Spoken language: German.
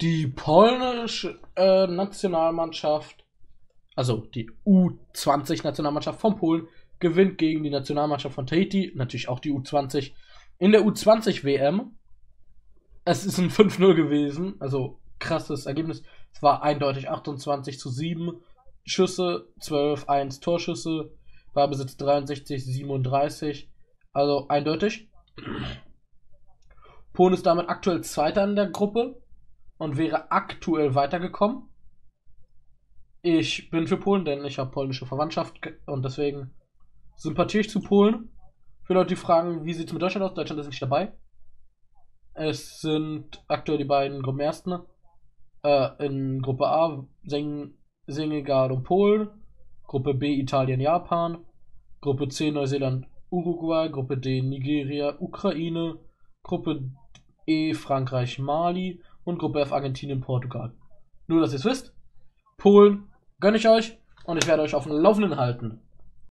Die polnische äh, Nationalmannschaft, also die U20-Nationalmannschaft von Polen, gewinnt gegen die Nationalmannschaft von Tahiti, natürlich auch die U20, in der U20-WM. Es ist ein 5-0 gewesen, also krasses Ergebnis. Es war eindeutig 28 zu 7 Schüsse, 12, 1 Torschüsse, Ballbesitz 63, 37, also eindeutig. Polen ist damit aktuell Zweiter in der Gruppe und wäre aktuell weitergekommen. Ich bin für Polen, denn ich habe polnische Verwandtschaft und deswegen sympathiere ich zu Polen. Für Leute, die fragen, wie sieht es mit Deutschland aus? Deutschland ist nicht dabei. Es sind aktuell die beiden Gruppenersten. Äh, in Gruppe A Sen Senegal und Polen. Gruppe B Italien, Japan. Gruppe C Neuseeland, Uruguay. Gruppe D Nigeria, Ukraine. Gruppe E Frankreich, Mali. Und Gruppe F Argentinien, Portugal. Nur, dass ihr es wisst. Polen gönne ich euch und ich werde euch auf dem Laufenden halten.